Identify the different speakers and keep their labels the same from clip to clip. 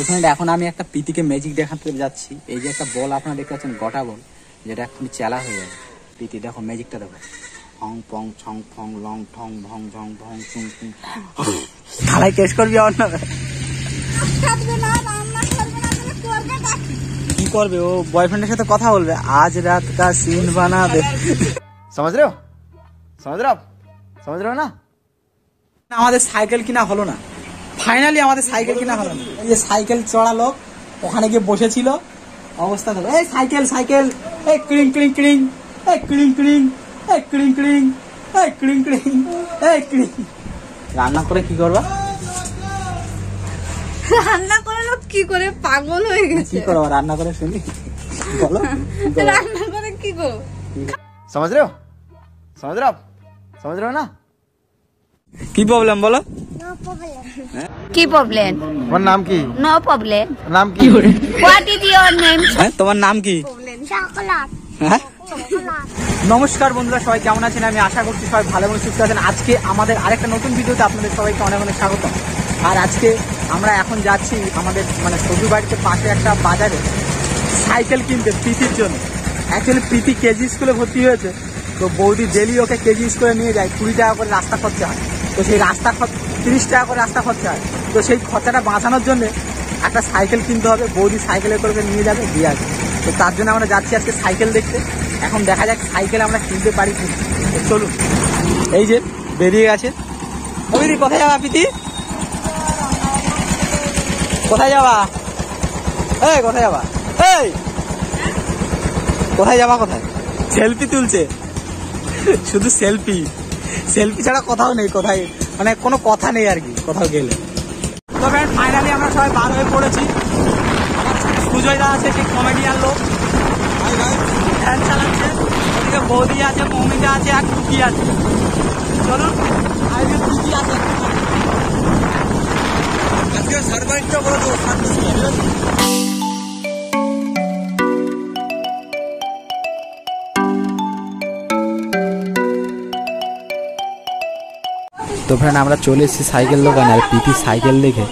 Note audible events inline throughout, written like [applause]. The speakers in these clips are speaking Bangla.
Speaker 1: এখানে এখন আমি একটা পিতিকে ম্যাজিক দেখাতে যাচ্ছি। এই যে একটা বল আপনারা দেখতে পাচ্ছেন গোটা বল যেটা এখন চেলা হয়ে যাবে। পিতি দেখো ম্যাজিকটা দেখো। ফং পং ছং ফং লং ঠং ভং ঝং ভং চুং চুং। খালাই কেস করবি আমার
Speaker 2: না
Speaker 1: কি করবে? ও বয়ফ্রেন্ডের সাথে কথা বলবে। আজ রাত কা সিন বানাবে।
Speaker 3: সমাজ রে সমাজ রে সমাজ রে না?
Speaker 1: আমাদের সাইকেল কিনা হলো না। ফাইনালি আমাদের সাইকেল কিনা হলো না এই যে সাইকেল চড়া লোক ওখানে গিয়ে বসেছিল অবস্থা দেখো এই সাইকেল সাইকেল এই ক্রিং ক্রিং ক্রিং এই ক্রিং ক্রিং এই ক্রিং ক্রিং এই ক্রিং ক্রিং এই ক্রিং রান্না করে কি করবা
Speaker 2: রান্না করে লোক কি করে পাগল হয়ে
Speaker 1: কি
Speaker 2: গেছে
Speaker 1: করবা রান্না করে শুনি বলো কি করবা?
Speaker 2: রান্না করে কি করো
Speaker 3: समझ रहे हो समझ रहे हो आप समझ रहे हो ना
Speaker 1: কি প্রবলেম বলো
Speaker 4: কি প্রবলেম
Speaker 3: তোমার নাম কি?
Speaker 4: নো প্রবলেম
Speaker 3: নাম কি?
Speaker 4: হোয়াট ইজ ইয়োর নেম
Speaker 1: হ্যাঁ তোমার নাম কি? হ্যাঁ? নমস্কার বন্ধুরা সবাই কেমন আছেন? আমি আশা করছি সবাই ভালো এবং সুস্থ আছেন। আজকে আমাদের আরেকটা নতুন ভিডিওতে আপনাদের সবাইকে অনেক অনেক স্বাগত। আর আজকে আমরা এখন যাচ্ছি আমাদের মানে শ্বশুর বাড়িতে পাশে একটা বাজারে সাইকেল কিনতে প্রীতির জন্য। অ্যাকচুয়ালি প্রীতি কেজি স্কুলে ভর্তি হয়েছে। তো বৌদি ডেলি ওকে কেজি স্কুলে নিয়ে যায় কুড়ি টাকা করে রাস্তা খরচা হয়। তো সেই রাস্তা খরচ তিরিশ টাকা করে রাস্তা খরচা হয়। তো সেই খরচাটা বাঁচানোর জন্য একটা সাইকেল কিনতে হবে। বৌদি সাইকেলে করে নিয়ে যাবে, দিয়ে আসবে। তো তার জন্য আমরা যাচ্ছি আজকে সাইকেল দেখতে। এখন দেখা যাক সাইকেল আমরা কিনতে পারি কি চলুন, এই যে বেরিয়ে গেছে। বৌদি, কোথায় যাবা প্রীতি? কোথায় যাবা? এই, কোথায় যাবা? এই! কোথায় যাবা, কোথায়? সেলফি তুলছে। শুধু সেলফি। সেলফি ছাড়া কোথাও নেই, কোথায়? মানে কোনো কথা নেই আর কি কোথাও গেলে। তো ফ্রেন্ড ফাইনালি আমরা সবাই বার হয়ে পড়েছি। সুজয় দা আছে সেই কমেডিয়ান লোক। ভ্যান চালাচ্ছে ওদিকে বৌদি আছে মৌমিতা আছে আর টুকি আছে। চলুন। আর এদিকে আছে। আজকে সার্ভাইসটা বলে দেবো তো ফ্রেন্ড আমরা চলে এসেছি সাইকেল দোকানে আর পিপি সাইকেল দেখে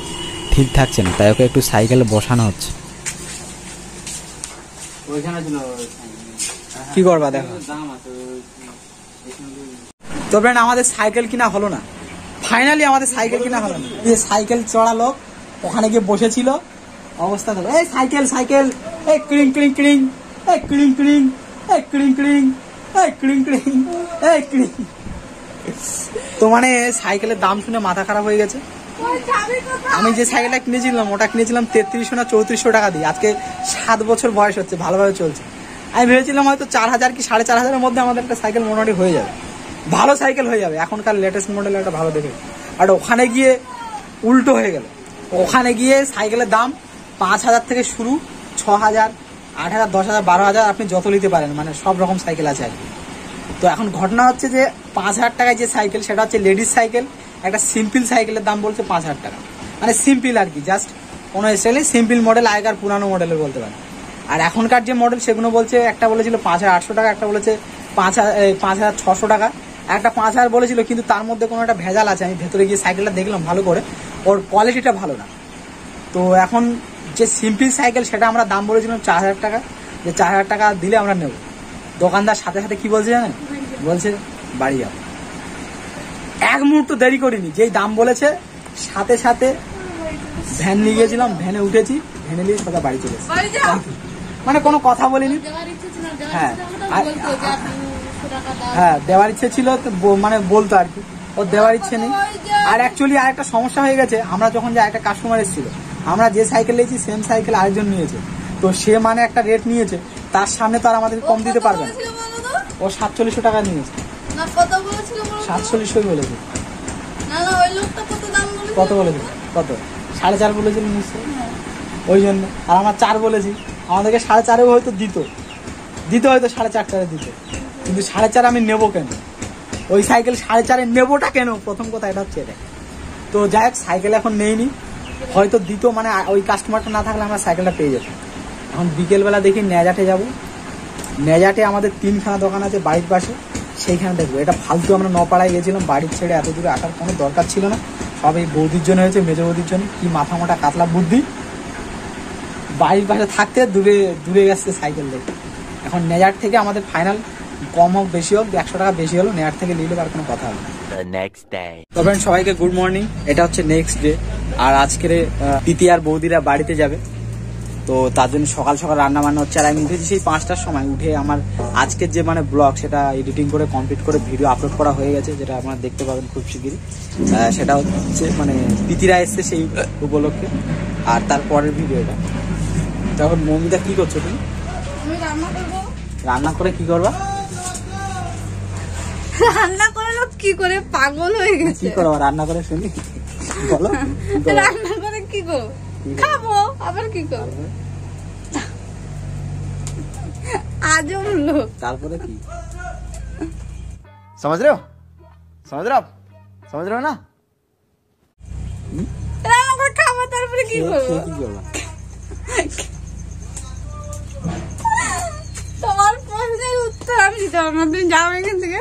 Speaker 1: ঠিক থাকছে না তাই ওকে একটু সাইকেলে বসানো হচ্ছে। কি করবা দেখো। তো ফ্রেন্ড আমাদের সাইকেল কিনা হলো না। ফাইনালি আমাদের সাইকেল কিনা হলো না। এই সাইকেল চড়া লোক ওখানে গিয়ে বসেছিল। অবস্থা দেখো এই সাইকেল সাইকেল। এই ক্রিং ক্রিং ক্রিং। এই ক্রিং ক্রিং। এই ক্রিং ক্রিং। এই ক্রিং ক্রিং। এই ক্রিং। তো মানে সাইকেলের দাম শুনে মাথা খারাপ হয়ে গেছে। আমি যে সাইকেলটা কিনেছিলাম, ওটা কিনেছিলাম তেত্রিশশো না চৌত্রিশশো টাকা দিয়ে। আজকে সাত বছর বয়স হচ্ছে, ভালোভাবে চলছে। আমি ভেবেছিলাম হয়তো চার হাজার কি সাড়ে চার হাজারের মধ্যে আমাদের একটা সাইকেল মোটামুটি হয়ে যাবে। ভালো সাইকেল হয়ে যাবে, এখনকার লেটেস্ট মডেল একটা ভালো দেখে। আর ওখানে গিয়ে উল্টো হয়ে গেল। ওখানে গিয়ে সাইকেলের দাম পাঁচ হাজার থেকে শুরু, ছ হাজার, আট হাজার, দশ হাজার, বারো হাজার, আপনি যত নিতে পারেন মানে সব রকম সাইকেল আছে আর কি। তো এখন ঘটনা হচ্ছে যে পাঁচ হাজার টাকায় যে সাইকেল, সেটা হচ্ছে লেডিস সাইকেল, একটা সিম্পল সাইকেলের দাম বলছে পাঁচ হাজার টাকা। মানে সিম্পল আর কি, জাস্ট কোনো স্টাইলে সিম্পল মডেল, আগেকার পুরানো মডেলের বলতে পারেন। আর এখনকার যে মডেল, সেগুলো বলছে, একটা বলেছিল পাঁচ হাজার আটশো টাকা, একটা বলেছে পাঁচ হাজার পাঁচ হাজার ছশো টাকা। একটা পাঁচ হাজার বলেছিল, কিন্তু তার মধ্যে কোনো একটা ভেজাল আছে, আমি ভেতরে গিয়ে সাইকেলটা দেখলাম ভালো করে। ওর কোয়ালিটিটা ভালো না। তো এখন যে সিম্পল সাইকেল, সেটা আমরা দাম বলেছিলাম চার হাজার টাকা। যে চার হাজার টাকা দিলে আমরা নেব। দোকানদার সাথে সাথে কি বলছে জানেন? বলছে বাড়ি যাও। এক মুহূর্ত দেরি করিনি যেই দাম বলেছে সাথে সাথে ভ্যান নিয়ে গিয়েছিলাম ভ্যানে উঠেছি ভ্যানে নিয়ে সোজা বাড়ি চলে এসেছি।
Speaker 2: বাড়ি যাও।
Speaker 1: মানে কোনো কথা বলিনি। হ্যাঁ। হ্যাঁ দেওয়ার ইচ্ছে ছিল মানে বলতো আর কি। ওর দেওয়ার ইচ্ছে নেই। আর অ্যাকচুয়ালি আরেকটা সমস্যা হয়ে গেছে আমরা যখন যে একটা কাস্টমার এসেছিল। আমরা যে সাইকেল নিয়েছি সেম সাইকেল আরেকজন নিয়েছে। তো সে মানে একটা রেট নিয়েছে। তার সামনে তো আর আমাদের কম দিতে পারবে না? ও সাতচল্লিশশো টাকা নিয়েছে? সাতচল্লিশশোই বলেছে।
Speaker 2: কত
Speaker 1: বলেছে? কত? সাড়ে চার বলেছিল নিশ্চয়ই ওই জন্য। আর আমরা চার বলেছি। আমাদেরকে সাড়ে চারেও হয়তো দিত। দিত হয়তো সাড়ে চার চারে দিত। কিন্তু সাড়ে চার আমি নেব কেন? ওই সাইকেল সাড়ে চারে নেবোটা কেন? প্রথম কথা এটা হচ্ছে এটা। তো যাই হোক সাইকেল এখন নেইনি। হয়তো দিত মানে ওই কাস্টমারটা না থাকলে আমরা সাইকেলটা পেয়ে যেতাম। এখন বিকেলবেলা দেখি নেজাটে যাব। নেজাটে আমাদের তিনখানা দোকান আছে বাড়ির পাশে সেইখানে দেখব। এটা ফালতু আমরা নপাড়ায় গেছিলাম বাড়ির ছেড়ে এত দূরে আসার কোনো দরকার ছিল না। সব এই বৌদির জন্য হয়েছে মেজো বৌদির জন্য। কি মাথা মোটা কাতলা বুদ্ধি। বাড়ির পাশে থাকতে দূরে দূরে গেছে সাইকেল দেখে। এখন নেজার থেকে আমাদের ফাইনাল কম হোক বেশি হোক একশো টাকা বেশি হলো নেয়ার থেকে নিলে আর কোনো কথা হবে না।
Speaker 3: The next day.
Speaker 1: তো friends, সবাইকে গুড মর্নিং এটা হচ্ছে নেক্সট ডে আর আজকের প্রীতি আর বৌদিরা বাড়িতে যাবে। তো তার জন্য সকাল সকাল রান্না বান্না হচ্ছে। আর আমি উঠেছি সেই পাঁচটার সময়। উঠে আমার আজকের যে মানে ব্লগ সেটা এডিটিং করে কমপ্লিট করে ভিডিও আপলোড করা হয়ে গেছে যেটা আপনারা দেখতে পাবেন খুব শিগগিরই। সেটা হচ্ছে মানে প্রীতিরা এসছে সেই উপলক্ষে। আর তারপরের ভিডিওটা তখন মমিতা কি করছ তুমি?
Speaker 2: রান্না
Speaker 1: করে কি করবা?
Speaker 2: রান্না করে লোক কি করে? পাগল হয়ে গেছে।
Speaker 1: কি করবা? রান্না করে শুনি। বলো। [laughs]
Speaker 2: রান্না করে কি করবা? খাবো আবার কি করবো আজব লোক
Speaker 1: তারপরে কি
Speaker 3: समझ रहे हो समझ रहे हो आप समझ रहे हो ना
Speaker 2: রান্না করে খাবো তারপরে কি
Speaker 1: খেয়ে-
Speaker 2: করবো
Speaker 1: খেয়ে কি করবা
Speaker 2: তোমার প্রশ্নের উত্তর আমি দিতে পারবো না তুমি যাও এখান থেকে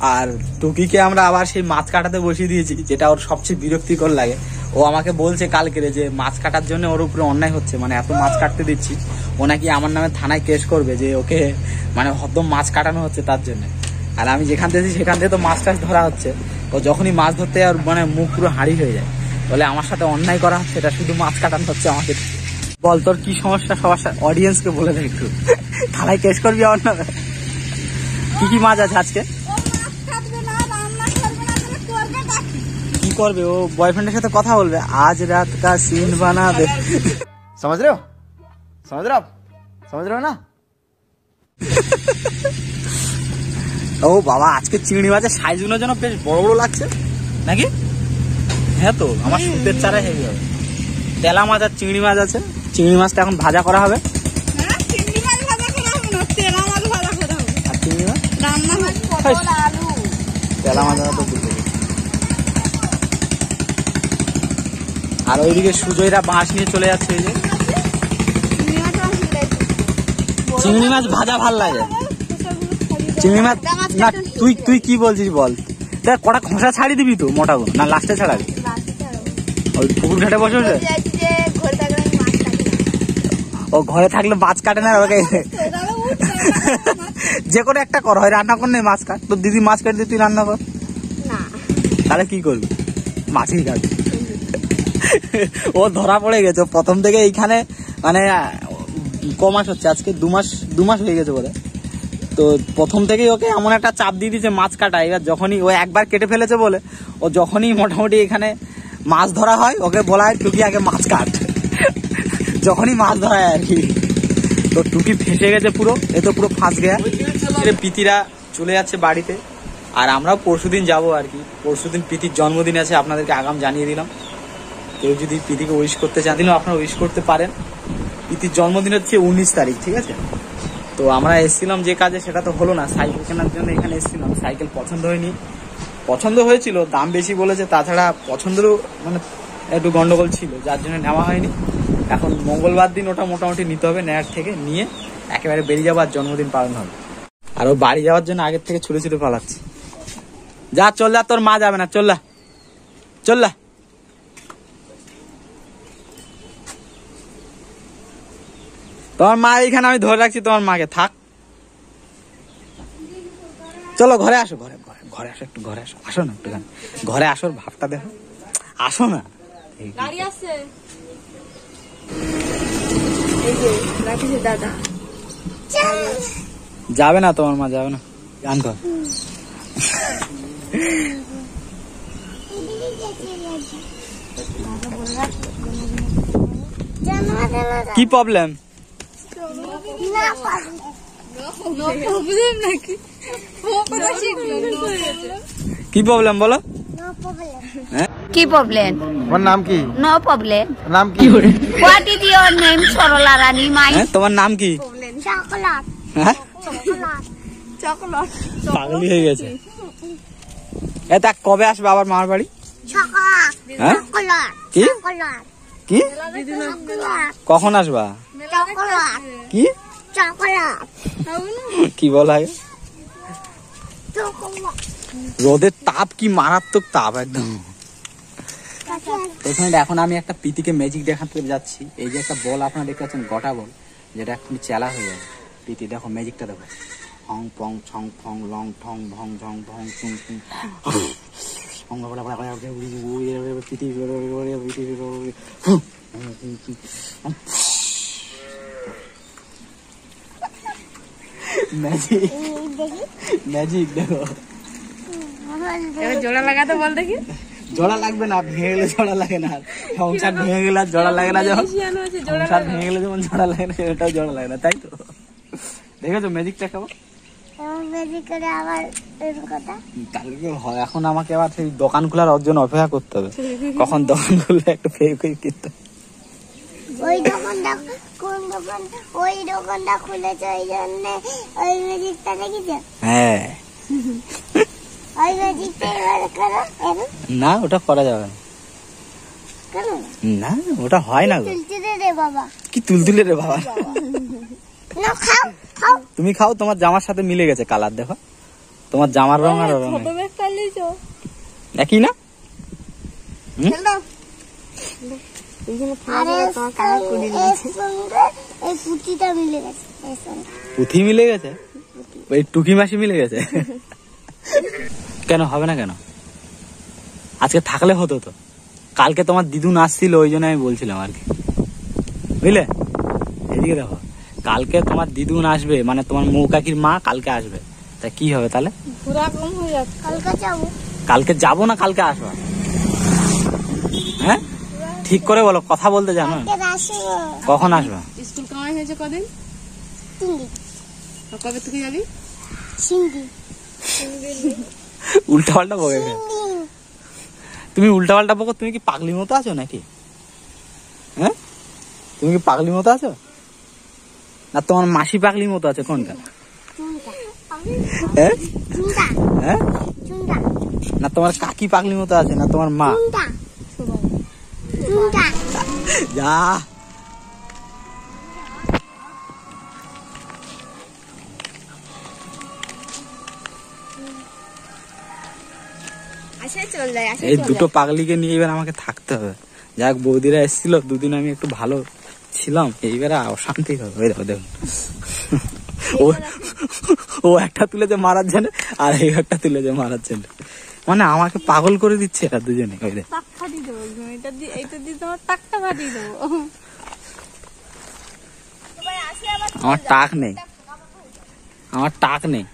Speaker 1: আর টুকিকে আমরা আবার সেই মাছ কাটাতে বসিয়ে দিয়েছি, যেটা ওর সবচেয়ে বিরক্তিকর লাগে। ও আমাকে বলছে কালকে যে মাছ কাটার জন্য ওর উপরে অন্যায় হচ্ছে মানে এত মাছ কাটতে দিচ্ছি। ও নাকি আমার নামে থানায় কেস করবে যে ওকে মানে হদ্দম মাছ কাটানো হচ্ছে তার জন্য। আর আমি যেখান থেকে সেখান থেকে তো মাছ টাছ ধরা হচ্ছে। ও যখনই মাছ ধরতে আর মানে মুখ পুরো হাঁড়ি হয়ে যায়। বলে আমার সাথে অন্যায় করা হচ্ছে, এটা শুধু মাছ কাটানো হচ্ছে আমাকে। বল, তোর কি সমস্যা? সবার অডিয়েন্সকে বলে দে একটু। থানায় কেস করবি আমার নামে? কি কি মাছ আছে আজকে?
Speaker 2: করবে
Speaker 1: ও বয়ফ্রেন্ডের সাথে কথা বলবে। আজ রাত কা সিন বানাবে।
Speaker 3: সমাজ রে সমাজ রে সমাজ রে না
Speaker 1: ও বাবা আজকে চিংড়ি মাছের সাইজগুলো যেন বেশ বড় বড় লাগছে। নাকি? হ্যাঁ তো আমার সুতের চারা হয়ে যাবে তেলা মাছ আর চিংড়ি মাছ আছে। চিংড়ি মাছটা এখন ভাজা করা হবে।
Speaker 2: তেলা মাছ
Speaker 1: তেলা মাছ আর ওইদিকে সুজয়রা বাঁশ নিয়ে চলে যাচ্ছে এই যে।
Speaker 2: চিংড়ি মাছ
Speaker 1: ভাজা ভালো লাগে। চিংড়ি মাছ না তুই তুই কি বলছিস বল? দেখ কটা খোসা ছাড়ি দিবি তো মোটা না লাস্টে ছাড়াবি ওই পুকুর ঘাটে বসে বসে? ও ঘরে থাকলে মাছ কাটে না ওকে? যে কোনো একটা কর হয় রান্না কর নেই মাছ কাট। তোর দিদি মাছ কাটতে তুই রান্না কর। তাহলে কি করবি? মাছই কাটবি। ও ধরা পড়ে গেছে। প্রথম থেকে এইখানে মানে ক মাস হচ্ছে? আজকে দু মাস দু মাস হয়ে গেছে বলে তো প্রথম থেকেই ওকে এমন একটা চাপ দিয়ে দিয়েছে মাছ কাটা। এবার যখনই ও একবার কেটে ফেলেছে বলে, ও যখনই মোটামুটি এখানে মাছ ধরা হয়, ওকে বলা হয়, টুকি, আগে মাছ কাট। যখনই মাছ ধরা হয় আর কি। তো টুকি ফেসে গেছে পুরো, এ তো পুরো ফাঁস গেয়া। পিতিরা চলে যাচ্ছে বাড়িতে। আর আমরাও পরশুদিন যাব আর কি। পরশুদিন প্রীতির জন্মদিন আছে, আপনাদেরকে আগাম জানিয়ে দিলাম। কেউ যদি প্রীতিকে উইশ করতে চান, দিলেও আপনারা উইশ করতে পারেন। প্রীতির জন্মদিন হচ্ছে উনিশ তারিখ, ঠিক আছে? তো আমরা এসেছিলাম যে কাজে, সেটা তো হলো না। সাইকেল কেনার জন্য এখানে এসেছিলাম। সাইকেল পছন্দ হয়নি। পছন্দ হয়েছিল, দাম বেশি বলেছে, তাছাড়া পছন্দেরও মানে একটু গন্ডগোল ছিল, যার জন্য নেওয়া হয়নি। এখন মঙ্গলবার দিন ওটা মোটামুটি নিতে হবে নেয়ার থেকে, নিয়ে একেবারে বেরিয়ে যাবার জন্মদিন পালন হবে। আর ও বাড়ি যাওয়ার জন্য আগের থেকে ছুটে ছুটে পালাচ্ছে। যা, চল যা, তোর মা যাবে না চল যা। চল যা। তোমার মা এইখানে আমি ধরে রাখছি তোমার মাকে। থাক। চলো ঘরে আসো ঘরে ঘরে ঘরে আসো একটু ঘরে আসো। আসো না একটু ঘরে আসো ভাবটা দেখো। আসো না। এই-
Speaker 2: আছে। এই যে রাখিছে দাদা।
Speaker 1: যাবে না তোমার মা যাবে না। গান কর [laughs] কি প্রবলেম কি প্রবলেম বলো?
Speaker 4: কি প্রবলেম
Speaker 3: তোমার নাম কি?
Speaker 4: নো প্রবলেম
Speaker 3: নাম কি?
Speaker 4: What is your name Sarala Rani my
Speaker 1: হ্যাঁ তোমার নাম কি? হ্যাঁ?
Speaker 2: চকলেট
Speaker 1: পাগলি হয়ে গেছে। এ তা কবে আসবে আবার মামার বাড়ি? হ্যাঁ? কি? কি? কখন আসবা? কি? কি বলা রোদের তাপ কি মারাত্মক তাপ একদম। প্রথমে এখন আমি একটা পিতিকে ম্যাজিক দেখাতে যাচ্ছি। এই যে একটা বল আপনারা দেখতে পাচ্ছেন, গোটা বল, যেটা এখন চেলা হয়ে যাবে। পিতি দেখো ম্যাজিকটা দেখো। হং, পং, ছং, ফং, লং, ঠং, ভং, ঝং, ভং, চুং চুং। হং বলা বলা বলা পিতি ম্যাজিক ম্যাজিক দেখো
Speaker 2: এবার জোড়া লাগাতে বল দেখি
Speaker 1: জোড়া লাগবে না ভেঙে গেলে জোড়া লাগে না আর সংসার ভেঙে গেলে আর জোড়া লাগে না যখন সংসার ভেঙে গেলে যেমন জোড়া লাগে না সেটাও জোড়া লাগে না তাই তো দেখেছ ম্যাজিকটা কেমন
Speaker 2: ম্যাজিক করে আবার কথা?
Speaker 1: এখন আমাকে আবার সেই দোকান খোলার ওর জন্য অপেক্ষা করতে হবে। [laughs] কখন দোকান খুললে একটু ফেক কিনতে
Speaker 2: ওই দোকানটা কোন দোকানটা ওই দোকানটা খুলেছে ওই জন্য ওই ম্যাজিকটা দেখেছ?
Speaker 1: হ্যাঁ। [laughs]
Speaker 2: ওই ম্যাজিকটা এবার করো
Speaker 1: না ওটা করা যাবে না। না ওটা হয় না কি তুলতুলে রে বাবা?
Speaker 2: না খাও। খাও
Speaker 1: তুমি খাও তোমার জামার সাথে মিলে গেছে কালার দেখো। তোমার জামার রং আর রং এক। একই না? পুঁথি মিলে গেছে? ওই টুকি মাসি মিলে গেছে? কেন হবে না কেন? আজকে থাকলে হতো তো। কালকে তোমার দিদুন আসছিল ওই জন্য আমি বলছিলাম আর কি। বুঝলে? এদিকে দেখো। কালকে তোমার দিদুন আসবে মানে তোমার মৌ কাকির মা কালকে আসবে। তা কি হবে তাহলে?
Speaker 2: কালকে যাব।
Speaker 1: কালকে যাব না কালকে আসবা? হ্যাঁ? ঠিক করে বলো কথা বলতে জানো? কখন আসবা?
Speaker 5: স্কুল কামাই হয়েছে কদিন? কবে থেকে যাবি? [laughs]
Speaker 1: উল্টা পাল্টা বকে তুমি উল্টা পাল্টা বকো তুমি কি পাগলি মতো আছো নাকি? হ্যাঁ? তুমি কি পাগলি মতো আছো? না তোমার মাসি পাগলি মতো আছে কোনটা? হ্যাঁ? হ্যাঁ? না তোমার কাকি পাগলি মতো আছে না তোমার মা? যা। এই দুটো পাগলিকে নিয়ে এবার আমাকে থাকতে হবে। যাক বৌদিরা এসেছিল দুদিন আমি একটু ভালো ছিলাম এইবারে অশান্তি হবে দেখো দেখুন। ও ও একটা তুলেছে মারার জন্য আর এই একটা তুলেছে মারার জন্য। মানে আমাকে পাগল করে দিচ্ছে এরা দুজনে ওই দেখ
Speaker 5: টাক ফাটিয়ে দেবো এটা দিয়ে এইটা দিয়ে তোমার টাকটা ফাটিয়ে দেবো।
Speaker 1: আমার টাক নেই। আমার টাক নেই।